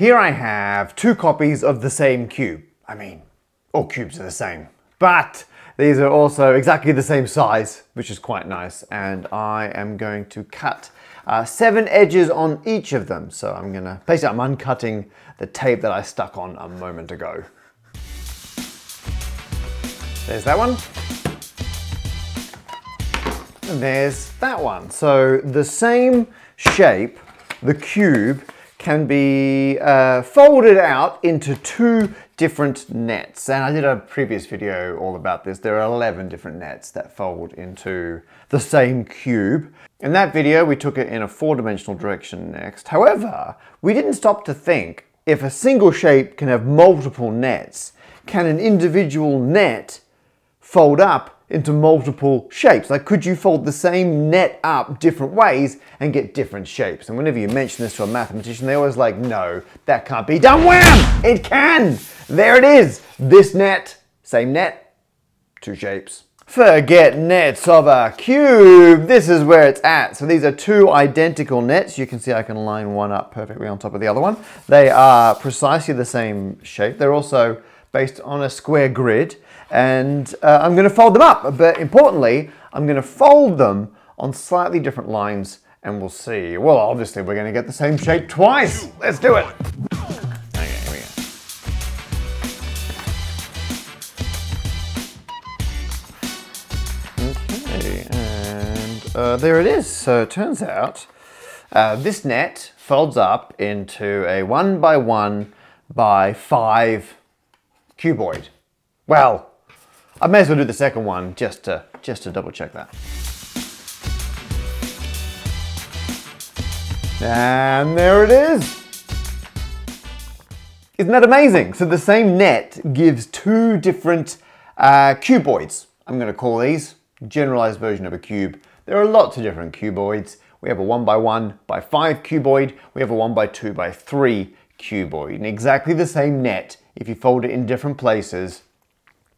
Here I have two copies of the same cube. I mean, all cubes are the same. But these are also exactly the same size, which is quite nice. And I am going to cut uh, seven edges on each of them. So I'm gonna, basically I'm uncutting the tape that I stuck on a moment ago. There's that one. And there's that one. So the same shape, the cube, can be uh, folded out into two different nets. And I did a previous video all about this. There are 11 different nets that fold into the same cube. In that video, we took it in a four-dimensional direction next. However, we didn't stop to think, if a single shape can have multiple nets, can an individual net fold up into multiple shapes. Like, could you fold the same net up different ways and get different shapes? And whenever you mention this to a mathematician, they're always like, no, that can't be done. Wham! It can! There it is. This net, same net, two shapes. Forget nets of a cube. This is where it's at. So these are two identical nets. You can see I can line one up perfectly on top of the other one. They are precisely the same shape. They're also based on a square grid and uh, I'm going to fold them up. But importantly, I'm going to fold them on slightly different lines and we'll see. Well, obviously we're going to get the same shape twice. Let's do it. Okay, here we go. Okay, and uh, there it is. So it turns out uh, this net folds up into a one by one by five cuboid. Well, I may as well do the second one just to, just to double check that. And there it is. Isn't that amazing? So the same net gives two different uh, cuboids. I'm going to call these generalized version of a cube. There are lots of different cuboids. We have a 1 by 1 by 5 cuboid. We have a 1 by 2 by 3 cuboid. And exactly the same net, if you fold it in different places,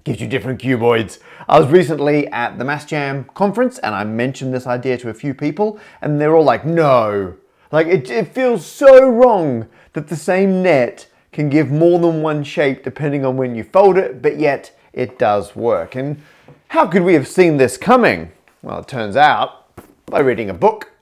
gives you different cuboids. I was recently at the MathsJam conference and I mentioned this idea to a few people and they're all like, no. Like it, it feels so wrong that the same net can give more than one shape depending on when you fold it, but yet it does work. And how could we have seen this coming? Well, it turns out by reading a book.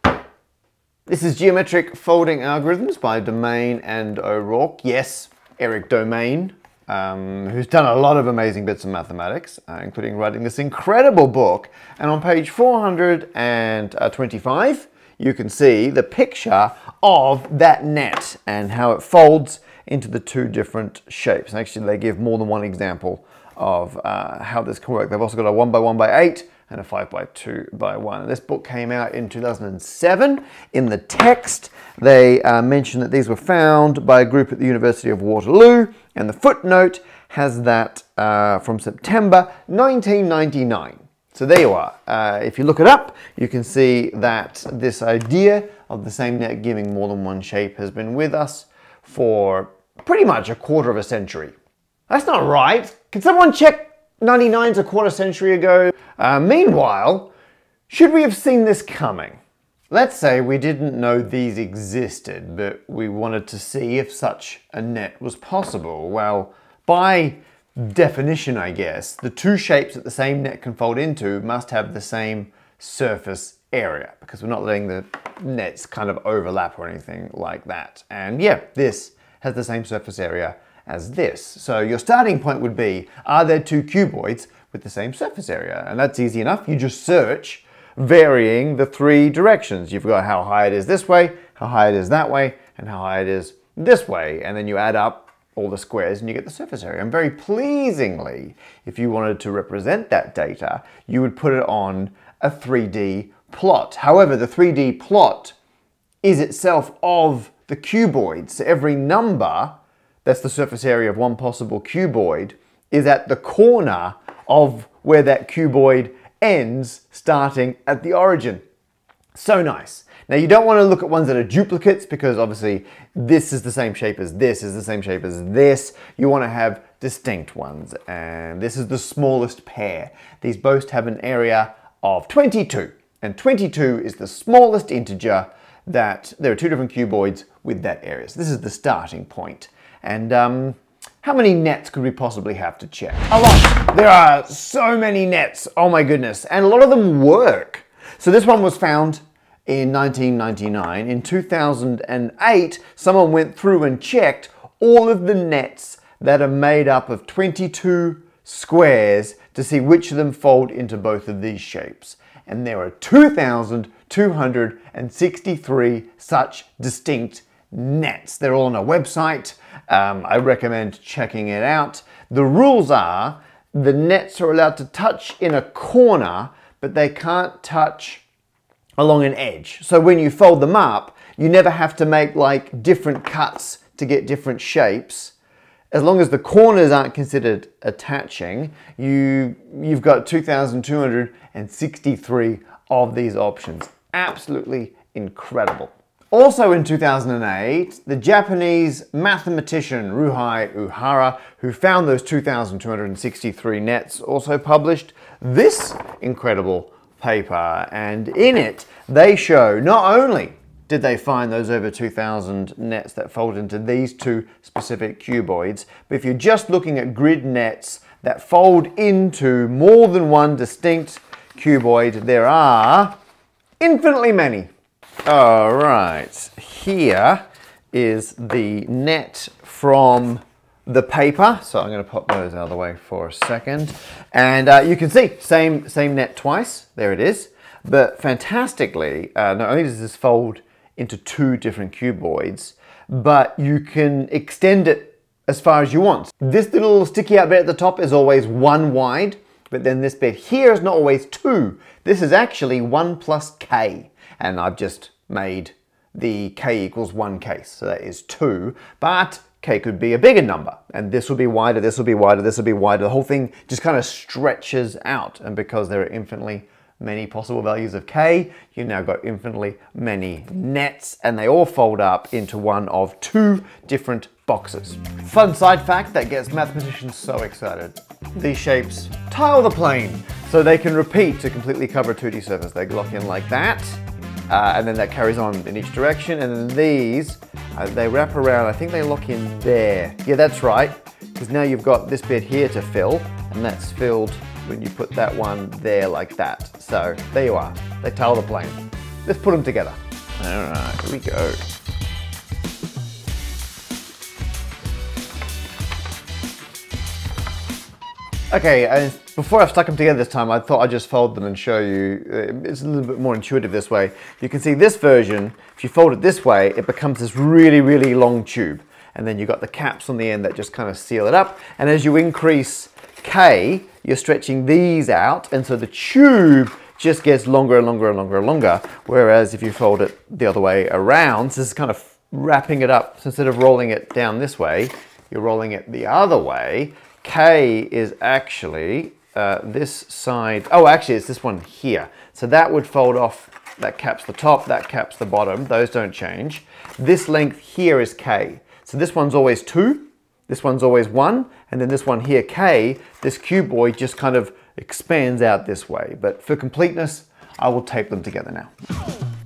This is Geometric Folding Algorithms by Demaine and O'Rourke. Yes, Erik Demaine, um, who's done a lot of amazing bits of mathematics, uh, including writing this incredible book. And on page 425, you can see the picture of that net and how it folds into the two different shapes. And actually, they give more than one example of uh, how this can work. They've also got a 1 by 1 by 8 and a 5 by 2 by 1. This book came out in 2007. In the text, they uh, mention that these were found by a group at the University of Waterloo, and the footnote has that uh, from September 1999. So there you are. Uh, if you look it up, you can see that this idea of the same net giving more than one shape has been with us for pretty much a quarter of a century. That's not right. Can someone check 99's a quarter century ago? Uh, meanwhile, should we have seen this coming? Let's say we didn't know these existed, but we wanted to see if such a net was possible. Well, by definition, I guess, the two shapes that the same net can fold into must have the same surface area because we're not letting the nets kind of overlap or anything like that. And yeah, this has the same surface area as this. So your starting point would be, are there two cuboids with the same surface area? And that's easy enough. You just search varying the three directions. You've got how high it is this way, how high it is that way, and how high it is this way. And then you add up all the squares and you get the surface area. And very pleasingly, if you wanted to represent that data, you would put it on a 3D plot. However, the 3D plot is itself of the cuboid. So every number that's the surface area of one possible cuboid, is at the corner of where that cuboid ends, starting at the origin. So nice. Now you don't want to look at ones that are duplicates because obviously this is the same shape as this is the same shape as this. You want to have distinct ones and this is the smallest pair. These both have an area of 22 and 22 is the smallest integer that there are two different cuboids with that area. So this is the starting point. And um, how many nets could we possibly have to check? A lot. There are so many nets. Oh my goodness. And a lot of them work. So this one was found in 1999. In 2008, someone went through and checked all of the nets that are made up of 22 squares to see which of them fold into both of these shapes. And there are 2,263 such distinct nets. They're all on a website. Um, I recommend checking it out. The rules are the nets are allowed to touch in a corner, but they can't touch along an edge. So when you fold them up, you never have to make like different cuts to get different shapes. As long as the corners aren't considered attaching, you, you've got 2,263 of these options. Absolutely incredible. Also in 2008, the Japanese mathematician Ryuhei Uehara, who found those 2,263 nets, also published this incredible paper. And in it, they show not only did they find those over 2,000 nets that fold into these two specific cuboids, but if you're just looking at grid nets that fold into more than one distinct cuboid, there are infinitely many. All right, here is the net from the paper. So I'm going to pop those out of the way for a second. And uh, you can see, same, same net twice. There it is. But fantastically, uh, not only does this fold into two different cuboids, but you can extend it as far as you want. This little sticky out bit at the top is always one wide, but then this bit here is not always two. This is actually one plus k and I've just made the k equals one case, so that is two, but k could be a bigger number, and this will be wider, this will be wider, this will be wider. The whole thing just kind of stretches out, and because there are infinitely many possible values of k, you've now got infinitely many nets, and they all fold up into one of two different boxes. Fun side fact that gets mathematicians so excited. These shapes tile the plane, so they can repeat to completely cover a 2D surface. They lock in like that, uh, and then that carries on in each direction. And then these, uh, they wrap around, I think they lock in there. Yeah, that's right, because now you've got this bit here to fill, and that's filled when you put that one there like that. So there you are, they tile the plane. Let's put them together. All right, here we go. Okay, and before I've stuck them together this time, I thought I'd just fold them and show you. Uh, it's a little bit more intuitive this way. You can see this version, if you fold it this way, it becomes this really, really long tube. And then you've got the caps on the end that just kind of seal it up. And as you increase K, you're stretching these out. And so the tube just gets longer and longer and longer and longer. Whereas if you fold it the other way around, so this is kind of wrapping it up. So instead of rolling it down this way, you're rolling it the other way K is actually uh, this side. Oh, actually, it's this one here. So that would fold off. That caps the top, that caps the bottom. Those don't change. This length here is K. So this one's always 2, this one's always 1, and then this one here, K, this cuboid just kind of expands out this way. But for completeness, I will tape them together now.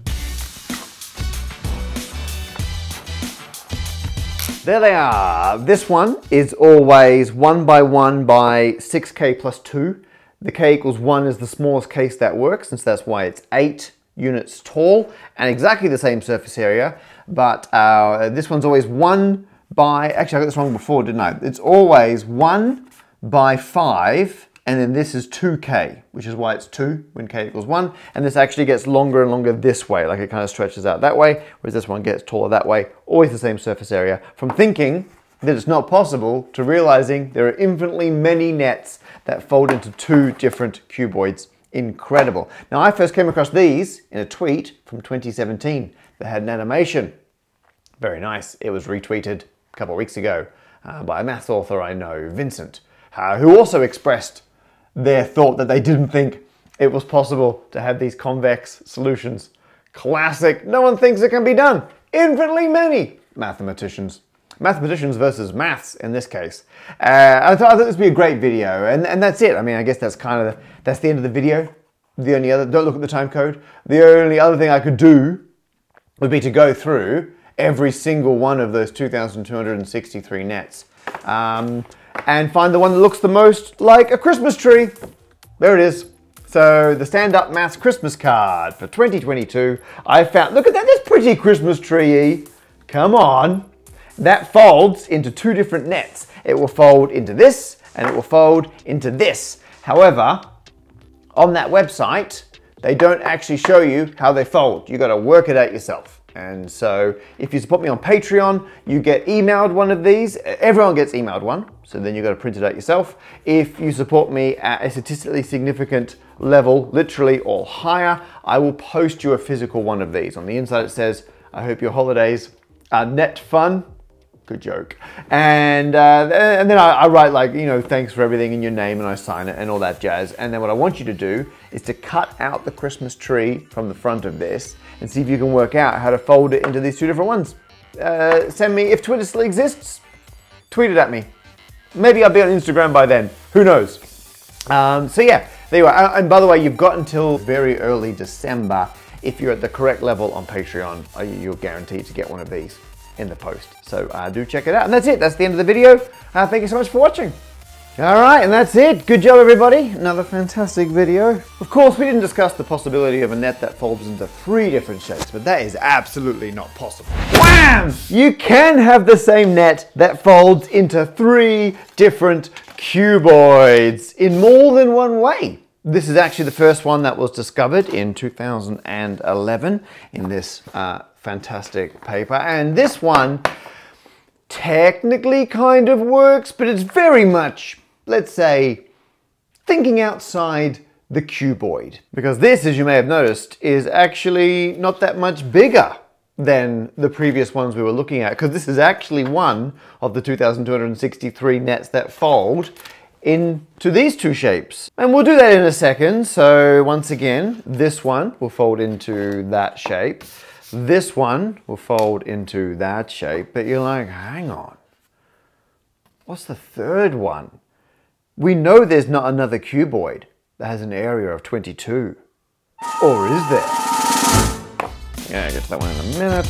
There they are. This one is always 1 by 1 by 6k plus 2. The k equals 1 is the smallest case that works, and so that's why it's 8 units tall and exactly the same surface area. But uh, this one's always 1 by, actually I got this wrong before, didn't I? It's always 1 by 5 and then this is 2k, which is why it's 2 when k equals 1, and this actually gets longer and longer this way, like it kind of stretches out that way, whereas this one gets taller that way, always the same surface area. From thinking that it's not possible to realizing there are infinitely many nets that fold into two different cuboids. Incredible. Now I first came across these in a tweet from 2017 that had an animation. Very nice. It was retweeted a couple of weeks ago uh, by a math author I know, Vincent, uh, who also expressed their thought that they didn't think it was possible to have these convex solutions. Classic, no one thinks it can be done. Infinitely many mathematicians. Mathematicians versus maths in this case. Uh, I, thought, I thought this would be a great video, and, and that's it. I mean, I guess that's kind of, the, that's the end of the video. The only other, don't look at the time code. The only other thing I could do would be to go through every single one of those 2,263 nets um, and find the one that looks the most like a Christmas tree. There it is. So the stand-up maths Christmas card for 2022. I found, look at that, that's pretty Christmas tree Come on. That folds into two different nets. It will fold into this and it will fold into this. However, on that website, they don't actually show you how they fold. You gotta work it out yourself. And so if you support me on Patreon, you get emailed one of these. Everyone gets emailed one, so then you've got to print it out yourself. If you support me at a statistically significant level, literally or higher, I will post you a physical one of these. On the inside it says, I hope your holidays are net fun good joke. And uh, and then I, I, write like you know thanks for everything in your name and I sign it and all that jazz. And then what I want you to do is to cut out the Christmas tree from the front of this and see if you can work out how to fold it into these two different ones. Uh, send me if Twitter still exists. Tweet it at me. Maybe I'll be on Instagram by then. Who knows? Um, so yeah, there you are. And by the way, you've got until very early December. If you're at the correct level on Patreon, uh, you're guaranteed to get one of these in the post. So uh, do check it out. And that's it. That's the end of the video. Uh, thank you so much for watching. All right, and that's it. Good job, everybody. Another fantastic video. Of course, we didn't discuss the possibility of a net that folds into three different shapes, but that is absolutely not possible. Wham! You can have the same net that folds into three different cuboids in more than one way. This is actually the first one that was discovered in 2011 in this uh, fantastic paper. And this one technically kind of works, but it's very much, let's say, thinking outside the cuboid. Because this, as you may have noticed, is actually not that much bigger than the previous ones we were looking at, because this is actually one of the 2,263 nets that fold into these two shapes. And we'll do that in a second. So once again, this one will fold into that shape. This one will fold into that shape, but you're like, hang on. What's the third one? We know there's not another cuboid that has an area of 22. Or is there? Yeah, I'll get to that one in a minute.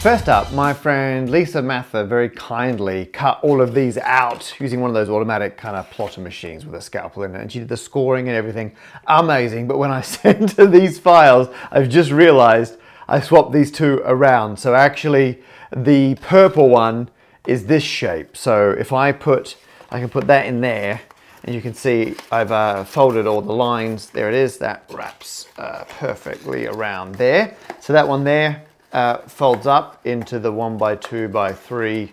First up, my friend Lisa Mather very kindly cut all of these out using one of those automatic kind of plotter machines with a scalpel in it. And she did the scoring and everything. Amazing. But when I sent her these files, I've just realized I swapped these two around. So actually the purple one is this shape. So if I put, I can put that in there and you can see I've uh, folded all the lines. There it is. That wraps uh, perfectly around there. So that one there uh, folds up into the one by two by three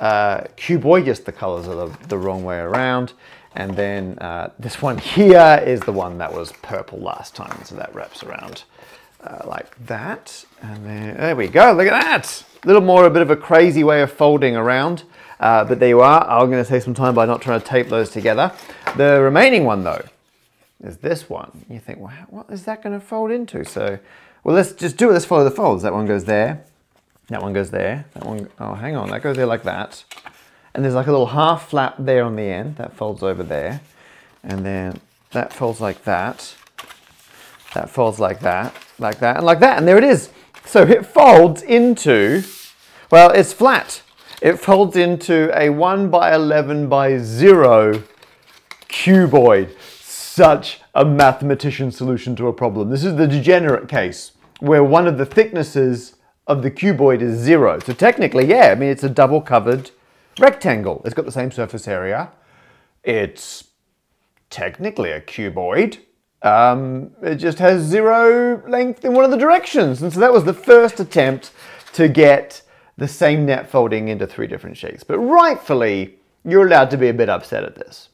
uh, cuboid. just the colors are the, the, wrong way around. And then uh, this one here is the one that was purple last time. So that wraps around uh, like that. And then, there we go, look at that. A little more, a bit of a crazy way of folding around. Uh, but there you are. I'm going to save some time by not trying to tape those together. The remaining one though is this one. You think, well, what is that going to fold into? So well, let's just do it. Let's follow the folds. That one goes there. That one goes there. That one, oh, hang on. That goes there like that. And there's like a little half flap there on the end. That folds over there. And then that folds like that. That folds like that, like that, and like that. And there it is. So it folds into, well, it's flat. It folds into a 1 by 11 by 0 cuboid. Such a mathematician solution to a problem. This is the degenerate case where one of the thicknesses of the cuboid is zero. So technically, yeah, I mean, it's a double covered rectangle. It's got the same surface area. It's technically a cuboid. Um, it just has zero length in one of the directions. And so that was the first attempt to get the same net folding into three different shapes. But rightfully, you're allowed to be a bit upset at this.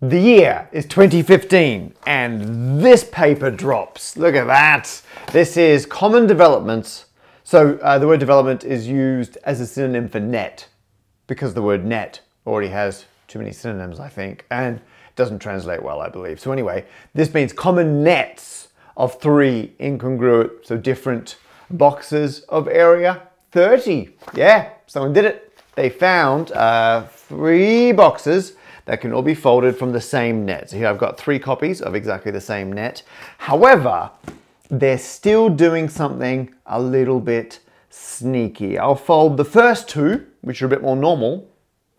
The year is 2015 and this paper drops. Look at that. This is Common Developments. So uh, the word development is used as a synonym for net because the word net already has too many synonyms, I think, and doesn't translate well, I believe. So anyway, this means common nets of three incongruent, so different boxes of area 30. Yeah, someone did it. They found uh, three boxes that can all be folded from the same net. So here I've got three copies of exactly the same net. However, they're still doing something a little bit sneaky. I'll fold the first two, which are a bit more normal,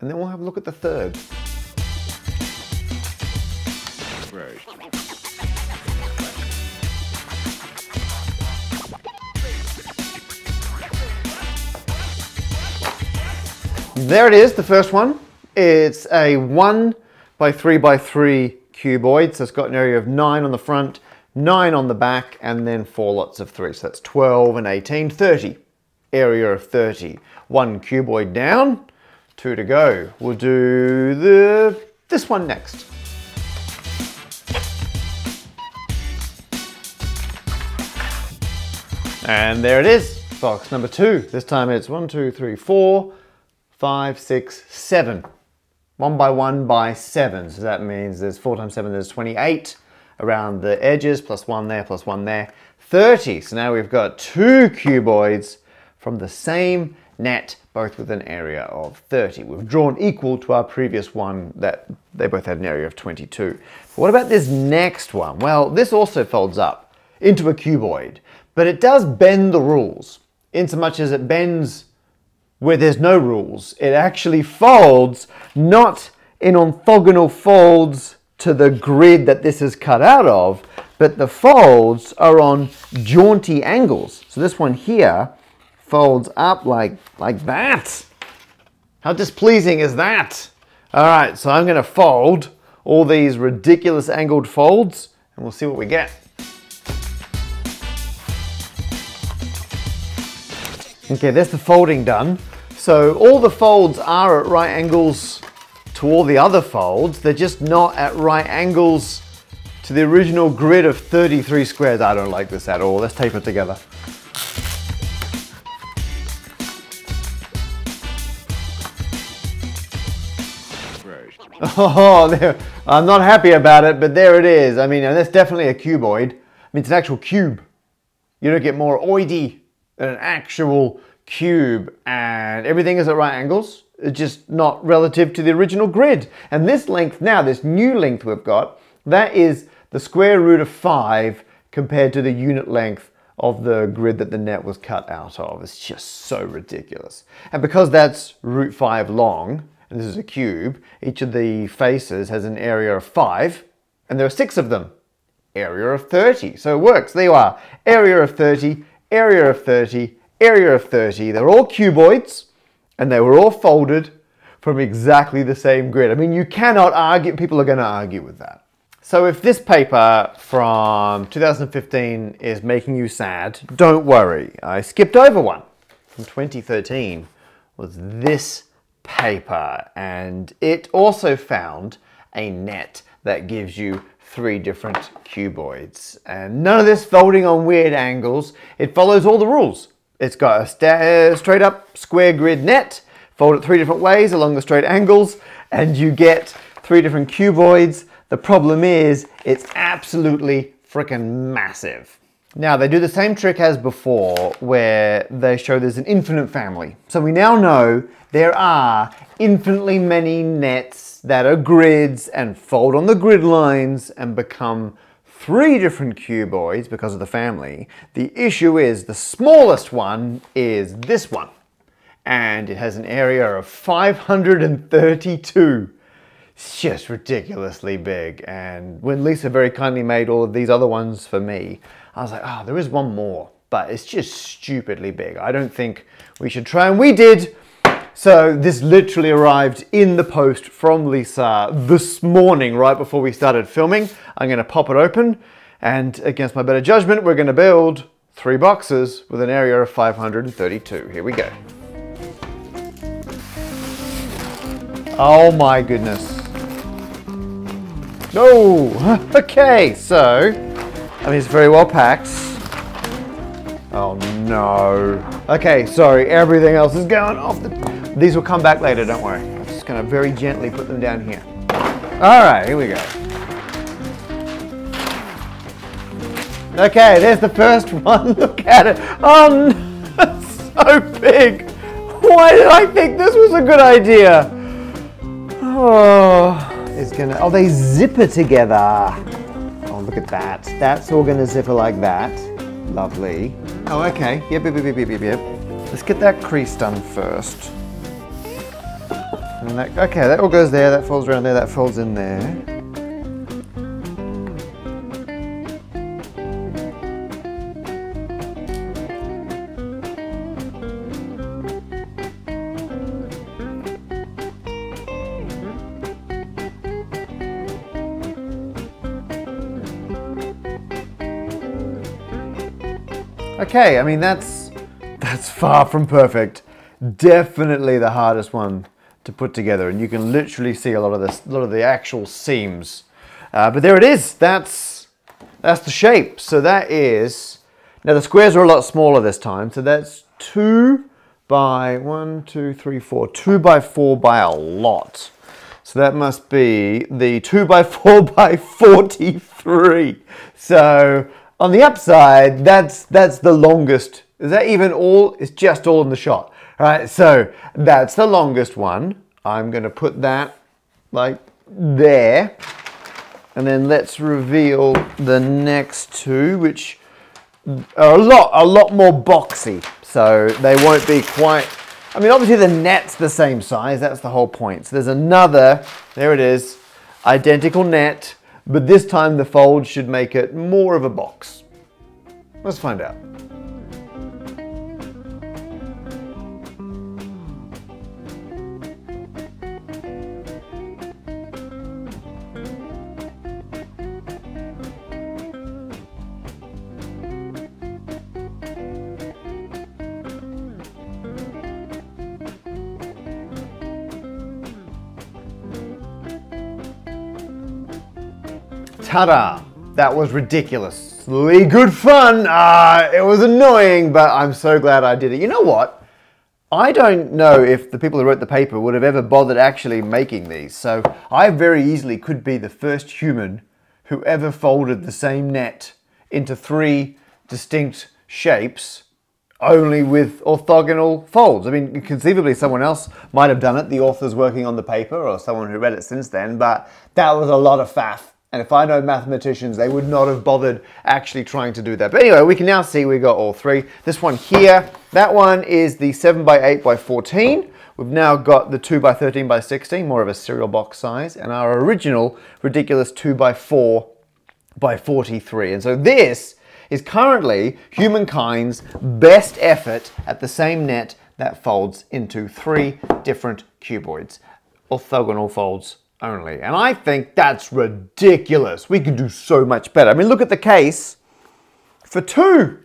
and then we'll have a look at the third. There it is, the first one. It's a one by three by three cuboid. So it's got an area of nine on the front, nine on the back, and then four lots of three. So that's 12 and 18, 30. Area of 30. One cuboid down, two to go. We'll do the this one next. And there it is, box number two. This time it's one, two, three, four, five, six, seven. One by one by seven. So that means there's four times seven, there's 28 around the edges, plus one there, plus one there. 30. So now we've got two cuboids from the same net, both with an area of 30. We've drawn equal to our previous one that they both had an area of 22. What about this next one? Well, this also folds up into a cuboid, but it does bend the rules in so much as it bends where there's no rules. It actually folds not in orthogonal folds to the grid that this is cut out of, but the folds are on jaunty angles. So this one here folds up like, like that. How displeasing is that? All right, so I'm gonna fold all these ridiculous angled folds and we'll see what we get. Okay, there's the folding done. So all the folds are at right angles to all the other folds. They're just not at right angles to the original grid of 33 squares. I don't like this at all. Let's tape it together. Oh, I'm not happy about it, but there it is. I mean, that's definitely a cuboid. I mean, it's an actual cube. You don't get more oidy than an actual cube and everything is at right angles. It's just not relative to the original grid. And this length now, this new length we've got, that is the square root of 5 compared to the unit length of the grid that the net was cut out of. It's just so ridiculous. And because that's root 5 long, and this is a cube, each of the faces has an area of 5, and there are six of them. Area of 30. So it works. There you are. Area of 30, area of 30, area of 30. They're all cuboids and they were all folded from exactly the same grid. I mean, you cannot argue, people are going to argue with that. So if this paper from 2015 is making you sad, don't worry. I skipped over one from 2013 was this paper and it also found a net that gives you three different cuboids. And none of this folding on weird angles. It follows all the rules. It's got a uh, straight up square grid net, fold it three different ways along the straight angles, and you get three different cuboids. The problem is it's absolutely freaking massive. Now they do the same trick as before where they show there's an infinite family. So we now know there are infinitely many nets that are grids and fold on the grid lines and become three different cuboids because of the family. The issue is the smallest one is this one. And it has an area of 532. It's just ridiculously big. And when Lisa very kindly made all of these other ones for me, I was like, oh, there is one more. But it's just stupidly big. I don't think we should try. And we did. So this literally arrived in the post from Lisa this morning, right before we started filming. I'm gonna pop it open and against my better judgment, we're gonna build three boxes with an area of 532. Here we go. Oh my goodness. No, okay, so, I mean, it's very well packed. Oh no. Okay, sorry, everything else is going off the these will come back later, don't worry. I'm just gonna very gently put them down here. All right, here we go. Okay, there's the first one. Look at it. Oh, no, so big. Why did I think this was a good idea? Oh, is gonna, oh, they zipper together. Oh, look at that. That's all gonna zipper like that. Lovely. Oh, okay. Yep, yep, yep, yep, yep, yep. Let's get that crease done first. And that, okay, that all goes there, that folds around there, that folds in there. Okay, I mean that's that's far from perfect. Definitely the hardest one to put together, and you can literally see a lot of this, a lot of the actual seams. Uh, but there it is. That's that's the shape. So that is now the squares are a lot smaller this time. So that's two by one, two, three, four, two by four by a lot. So that must be the two by four by 43. So on the upside, that's that's the longest. Is that even all? It's just all in the shot. Right, so that's the longest one. I'm going to put that like there. And then let's reveal the next two, which are a lot, a lot more boxy. So they won't be quite, I mean, obviously the net's the same size. That's the whole point. So there's another, there it is, identical net but this time the fold should make it more of a box. Let's find out. Ta-da! That was ridiculously good fun. Uh, it was annoying, but I'm so glad I did it. You know what? I don't know if the people who wrote the paper would have ever bothered actually making these. So I very easily could be the first human who ever folded the same net into three distinct shapes only with orthogonal folds. I mean, conceivably someone else might have done it, the authors working on the paper or someone who read it since then, but that was a lot of faff and if I know mathematicians, they would not have bothered actually trying to do that. But anyway, we can now see we got all three. This one here, that one is the 7 by 8 by 14. We've now got the 2 by 13 by 16, more of a cereal box size, and our original ridiculous 2 by 4 by 43. And so this is currently humankind's best effort at the same net that folds into three different cuboids, orthogonal folds only. And I think that's ridiculous. We can do so much better. I mean, look at the case for two.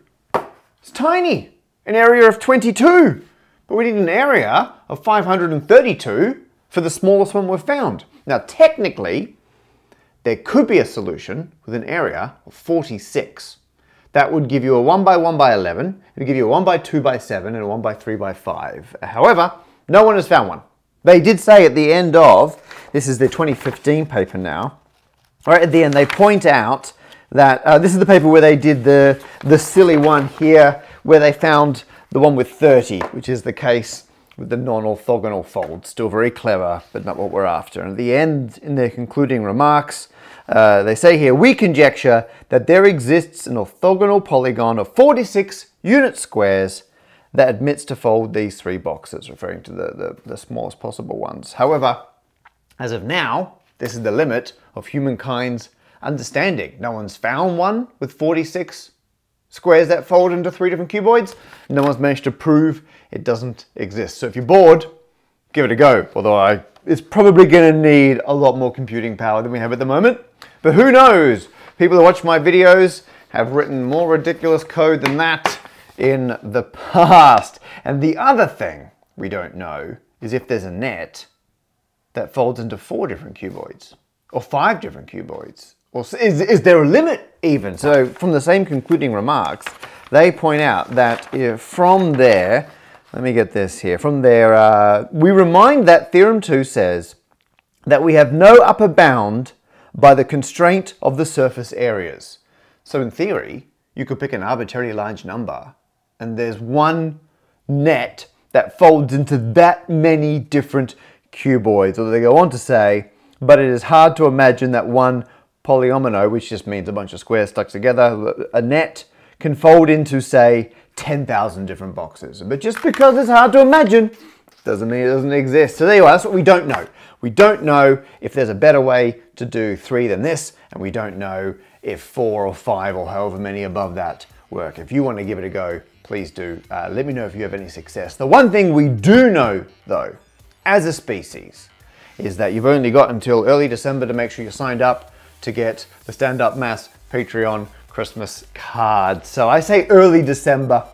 It's tiny, an area of 22. But we need an area of 532 for the smallest one we've found. Now, technically, there could be a solution with an area of 46. That would give you a 1 by 1 by 11, it would give you a 1 by 2 by 7, and a 1 by 3 by 5. However, no one has found one. They did say at the end of, this is the 2015 paper now, right at the end they point out that, uh, this is the paper where they did the, the silly one here, where they found the one with 30, which is the case with the non-orthogonal fold. Still very clever, but not what we're after. And at the end, in their concluding remarks, uh, they say here, we conjecture that there exists an orthogonal polygon of 46 unit squares that admits to fold these three boxes, referring to the, the, the smallest possible ones. However, as of now, this is the limit of humankind's understanding. No one's found one with 46 squares that fold into three different cuboids. No one's managed to prove it doesn't exist. So if you're bored, give it a go. Although I, it's probably going to need a lot more computing power than we have at the moment. But who knows? People who watch my videos have written more ridiculous code than that in the past. And the other thing we don't know is if there's a net that folds into four different cuboids or five different cuboids. Or is, is there a limit even? So from the same concluding remarks, they point out that if from there, let me get this here, from there, uh, we remind that Theorem 2 says that we have no upper bound by the constraint of the surface areas. So in theory, you could pick an arbitrarily large number and there's one net that folds into that many different cuboids. Or they go on to say but it is hard to imagine that one polyomino, which just means a bunch of squares stuck together, a net, can fold into, say, 10,000 different boxes. But just because it's hard to imagine, doesn't mean it doesn't exist. So there you are, that's what we don't know. We don't know if there's a better way to do three than this, and we don't know if four or five or however many above that work. If you want to give it a go, please do. Uh, let me know if you have any success. The one thing we do know, though, as a species, is that you've only got until early December to make sure you're signed up to get the Stand Up Maths Patreon Christmas card. So I say early December.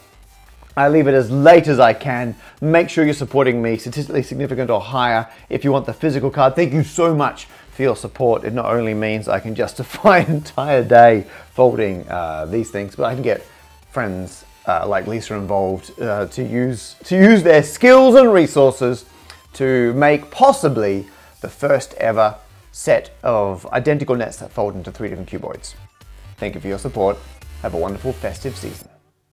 I leave it as late as I can. Make sure you're supporting me, statistically significant or higher, if you want the physical card. Thank you so much for your support. It not only means I can justify an entire day folding uh, these things, but I can get friends uh, like Lisa involved uh, to use to use their skills and resources to make possibly the first ever set of identical nets that fold into three different cuboids. Thank you for your support. Have a wonderful festive season.